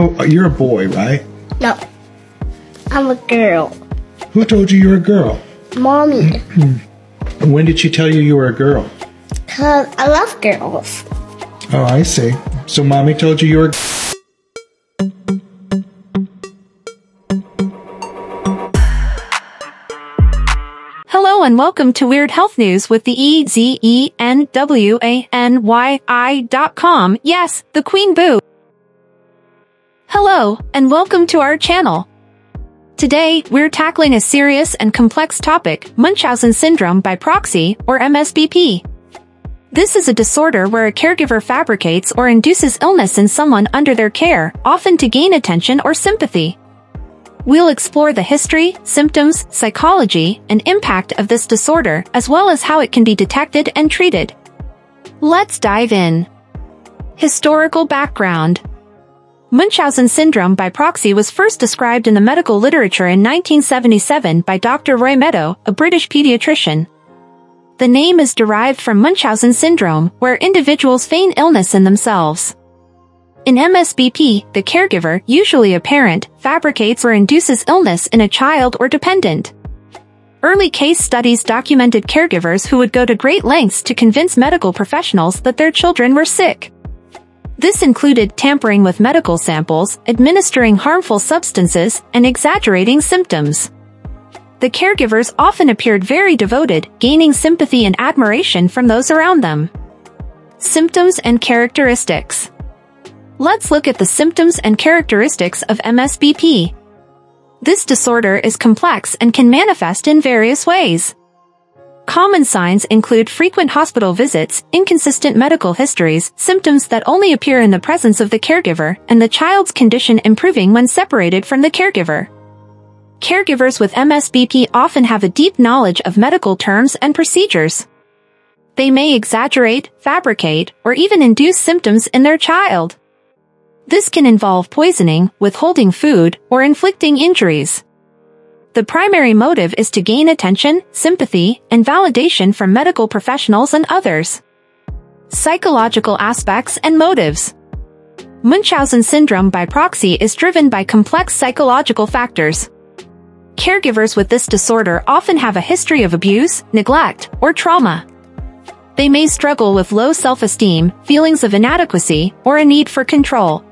Oh, you're a boy, right? No. I'm a girl. Who told you you're a girl? Mommy. Hmm. When did she tell you you were a girl? Cause I love girls. Oh, I see. So mommy told you you were. Hello and welcome to Weird Health News with the E-Z-E-N-W-A-N-Y-I dot com. Yes, the Queen Boo. Hello, and welcome to our channel. Today, we're tackling a serious and complex topic, Munchausen syndrome by proxy, or MSBP. This is a disorder where a caregiver fabricates or induces illness in someone under their care, often to gain attention or sympathy. We'll explore the history, symptoms, psychology, and impact of this disorder, as well as how it can be detected and treated. Let's dive in. Historical background. Munchausen syndrome by proxy was first described in the medical literature in 1977 by Dr. Roy Meadow, a British pediatrician. The name is derived from Munchausen syndrome, where individuals feign illness in themselves. In MSBP, the caregiver, usually a parent, fabricates or induces illness in a child or dependent. Early case studies documented caregivers who would go to great lengths to convince medical professionals that their children were sick. This included tampering with medical samples, administering harmful substances, and exaggerating symptoms. The caregivers often appeared very devoted, gaining sympathy and admiration from those around them. Symptoms and characteristics. Let's look at the symptoms and characteristics of MSBP. This disorder is complex and can manifest in various ways. Common signs include frequent hospital visits, inconsistent medical histories, symptoms that only appear in the presence of the caregiver, and the child's condition improving when separated from the caregiver. Caregivers with MSBP often have a deep knowledge of medical terms and procedures. They may exaggerate, fabricate, or even induce symptoms in their child. This can involve poisoning, withholding food, or inflicting injuries. The primary motive is to gain attention, sympathy, and validation from medical professionals and others. Psychological aspects and motives. Munchausen syndrome by proxy is driven by complex psychological factors. Caregivers with this disorder often have a history of abuse, neglect, or trauma. They may struggle with low self-esteem, feelings of inadequacy, or a need for control.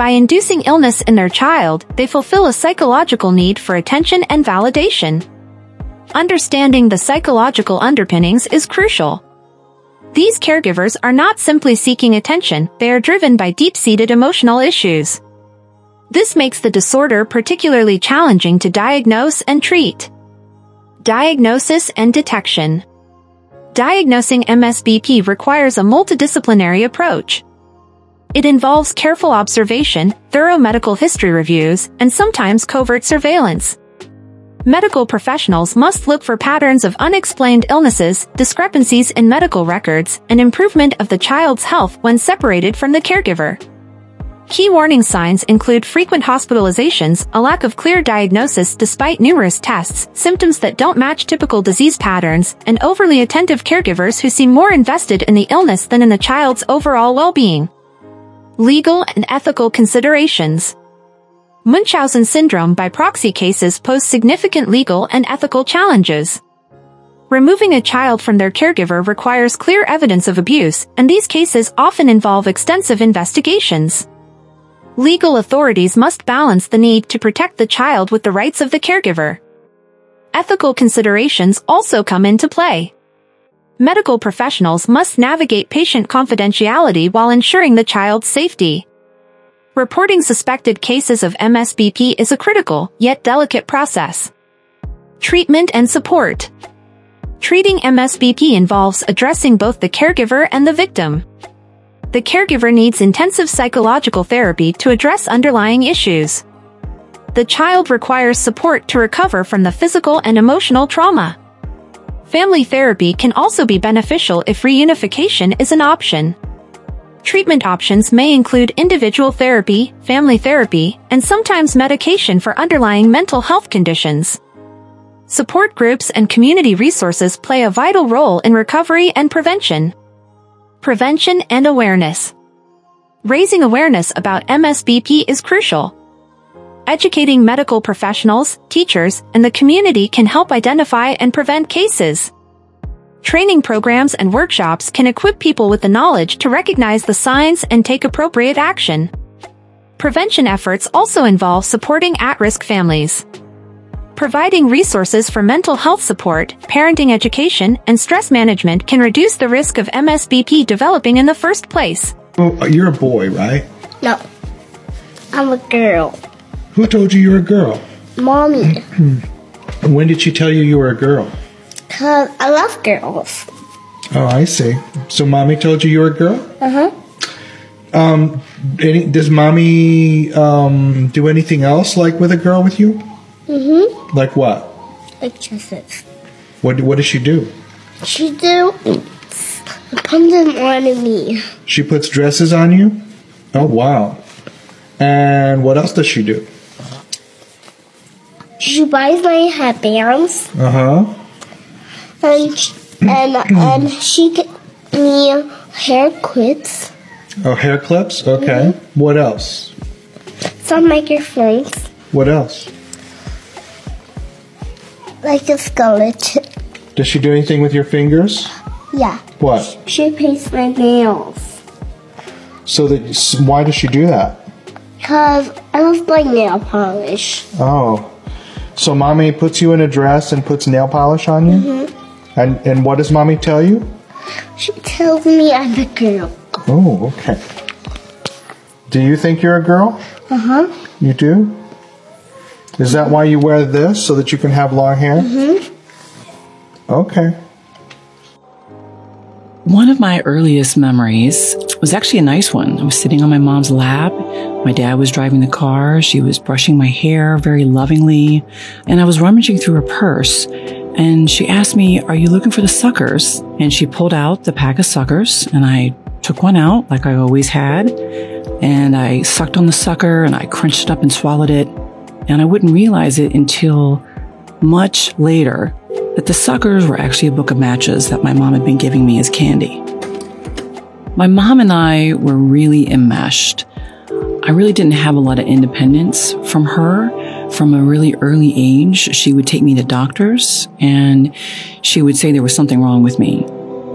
By inducing illness in their child, they fulfill a psychological need for attention and validation. Understanding the psychological underpinnings is crucial. These caregivers are not simply seeking attention, they are driven by deep-seated emotional issues. This makes the disorder particularly challenging to diagnose and treat. Diagnosis and detection. Diagnosing MSBP requires a multidisciplinary approach. It involves careful observation, thorough medical history reviews, and sometimes covert surveillance. Medical professionals must look for patterns of unexplained illnesses, discrepancies in medical records, and improvement of the child's health when separated from the caregiver. Key warning signs include frequent hospitalizations, a lack of clear diagnosis despite numerous tests, symptoms that don't match typical disease patterns, and overly attentive caregivers who seem more invested in the illness than in the child's overall well-being. Legal and ethical considerations. Munchausen syndrome by proxy cases pose significant legal and ethical challenges. Removing a child from their caregiver requires clear evidence of abuse, and these cases often involve extensive investigations. Legal authorities must balance the need to protect the child with the rights of the caregiver. Ethical considerations also come into play. Medical professionals must navigate patient confidentiality while ensuring the child's safety. Reporting suspected cases of MSBP is a critical, yet delicate process. Treatment and support. Treating MSBP involves addressing both the caregiver and the victim the caregiver needs intensive psychological therapy to address underlying issues. The child requires support to recover from the physical and emotional trauma. Family therapy can also be beneficial if reunification is an option. Treatment options may include individual therapy, family therapy, and sometimes medication for underlying mental health conditions. Support groups and community resources play a vital role in recovery and prevention. Prevention and awareness. raising awareness about MSBP is crucial. Educating medical professionals, teachers, and the community can help identify and prevent cases. Training programs and workshops can equip people with the knowledge to recognize the signs and take appropriate action. Prevention efforts also involve supporting at-risk families. Providing resources for mental health support, parenting education, and stress management can reduce the risk of MSBP developing in the first place. Oh, you're a boy, right? No. I'm a girl. Who told you you were a girl? Mommy. When did she tell you you were a girl? Cause I love girls. Oh, I see. So mommy told you you were a girl? Uh-huh. Um, any, does mommy um, do anything else like with a girl with you? Mm-hmm. Like what? Like dresses. What what does she do? She do put them on me. She puts dresses on you? Oh wow. And what else does she do? She buys my headbands Uh-huh. and and and she get me hair clips, Oh, hair clips? Okay. What else? some microphones, What else? like a skeleton. Does she do anything with your fingers? Yeah. What? She paints my nails. So that why does she do that? Cause I love like nail polish. Oh. So mommy puts you in a dress and puts nail polish on you? And and what does mommy tell you? She tells me I'm a girl. Oh, okay. Do you think you're a girl? Uh huh. You do? Is that why you wear this so that you can have long hair? Mm-hmm. Okay. One of my earliest memories was actually a nice one. I was sitting on my mom's lap. My dad was driving the car. She was brushing my hair very lovingly. And I was rummaging through her purse. And she asked me, Are you looking for the suckers? And she pulled out the pack of suckers. And I took one out like I always had. And I sucked on the sucker and I crunched it up and swallowed it. And I wouldn't realize it until much later that the suckers were actually a book of matches that my mom had been giving me as candy. My mom and I were really enmeshed. I really didn't have a lot of independence from her. From a really early age, she would take me to doctors and she would say there was something wrong with me.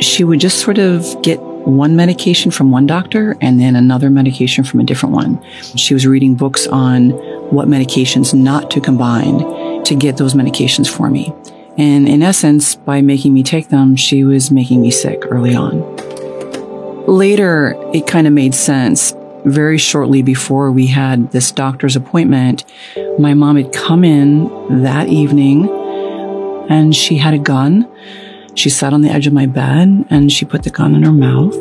She would just sort of get one medication from one doctor and then another medication from a different one. She was reading books on what medications not to combine to get those medications for me. And in essence, by making me take them, she was making me sick early on. Later, it kind of made sense. Very shortly before we had this doctor's appointment, my mom had come in that evening and she had a gun. She sat on the edge of my bed and she put the gun in her mouth.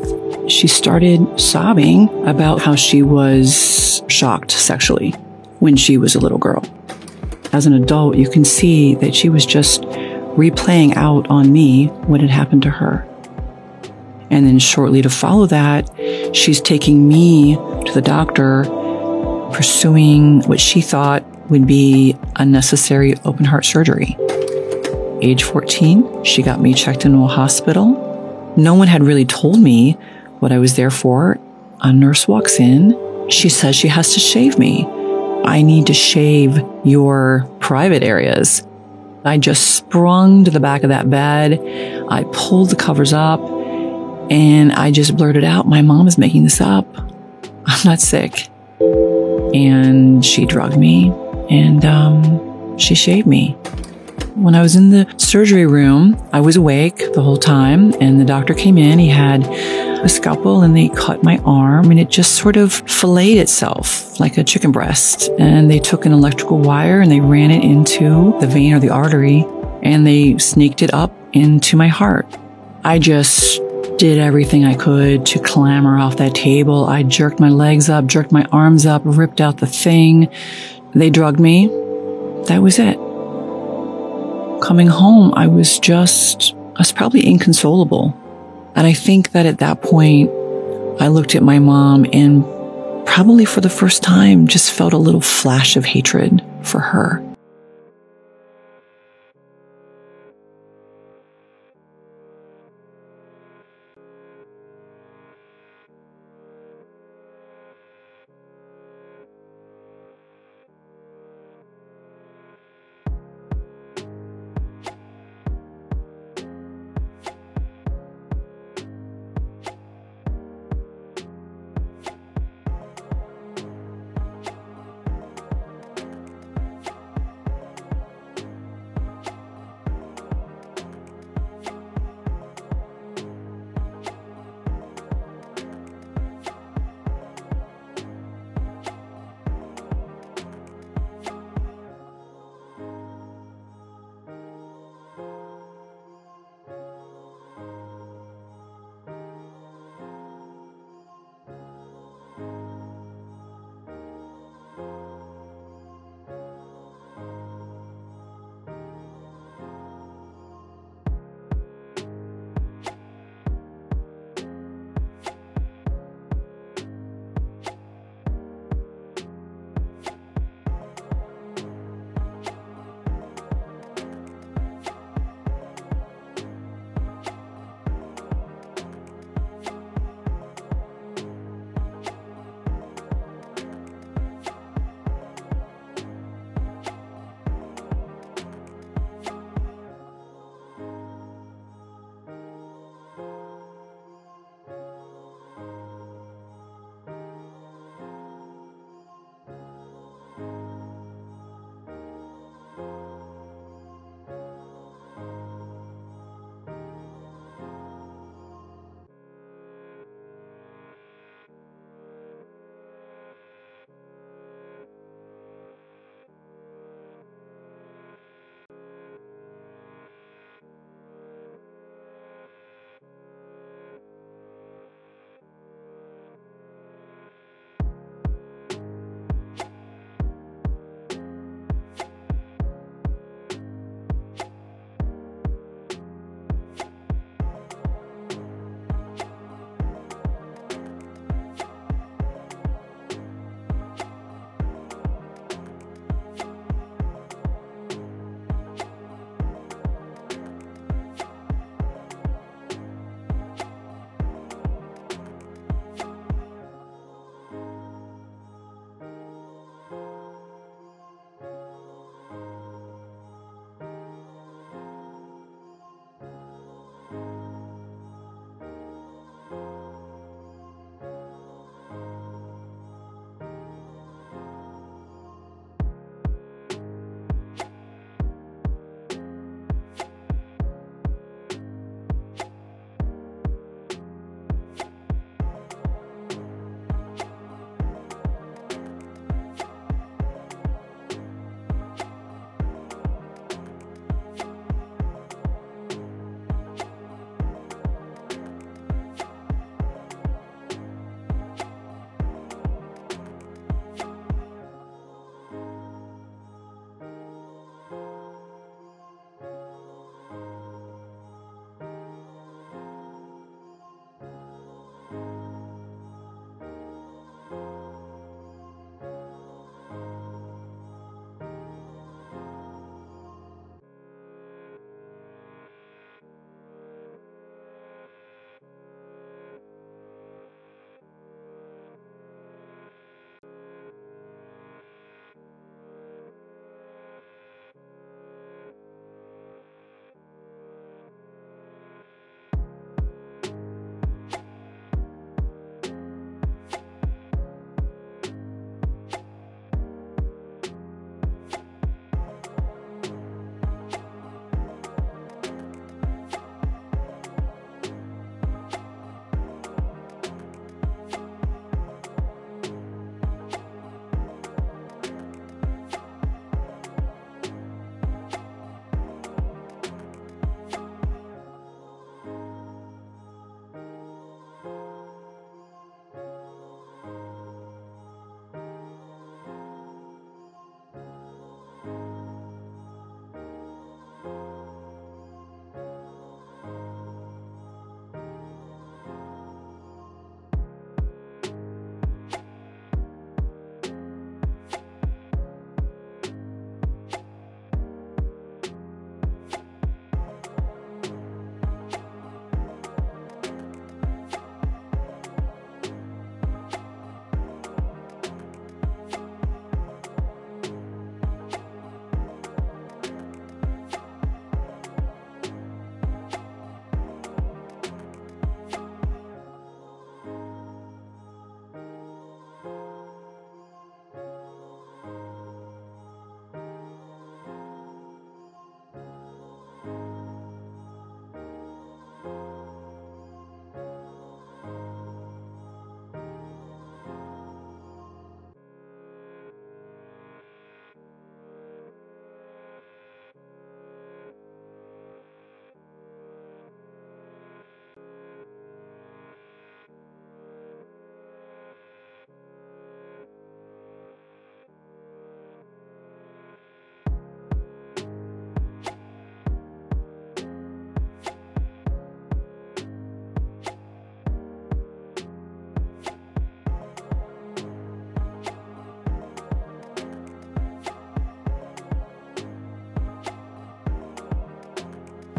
She started sobbing about how she was shocked sexually when she was a little girl. As an adult, you can see that she was just replaying out on me what had happened to her. And then shortly to follow that, she's taking me to the doctor, pursuing what she thought would be unnecessary open heart surgery. Age 14, she got me checked into a hospital. No one had really told me what I was there for. A nurse walks in. She says she has to shave me. I need to shave your private areas. I just sprung to the back of that bed. I pulled the covers up and I just blurted out, My mom is making this up. I'm not sick. And she drugged me and um, she shaved me. When I was in the surgery room, I was awake the whole time, and the doctor came in. He had a scalpel and they cut my arm, and it just sort of filleted itself like a chicken breast. And they took an electrical wire and they ran it into the vein or the artery, and they sneaked it up into my heart. I just did everything I could to clamber off that table. I jerked my legs up, jerked my arms up, ripped out the thing. They drugged me. That was it. Coming home, I was just, I was probably inconsolable. And I think that at that point, I looked at my mom and probably for the first time just felt a little flash of hatred for her.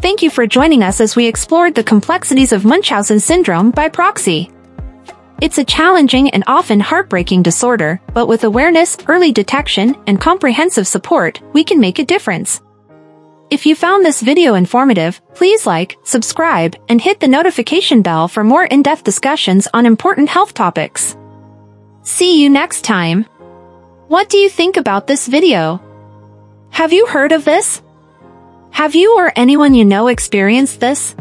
Thank you for joining us as we explored the complexities of Munchausen syndrome by proxy. It's a challenging and often heartbreaking disorder, but with awareness, early detection, and comprehensive support, we can make a difference. If you found this video informative, please like, subscribe, and hit the notification bell for more in-depth discussions on important health topics. See you next time. What do you think about this video? Have you heard of this? Have you or anyone you know experienced this?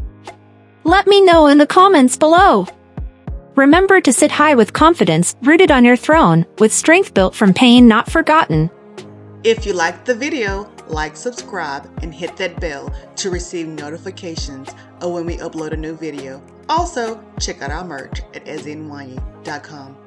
Let me know in the comments below. Remember to sit high with confidence, rooted on your throne, with strength built from pain not forgotten. If you liked the video, like, subscribe, and hit that bell to receive notifications of when we upload a new video. Also, check out our merch at EzeNwanyi.com.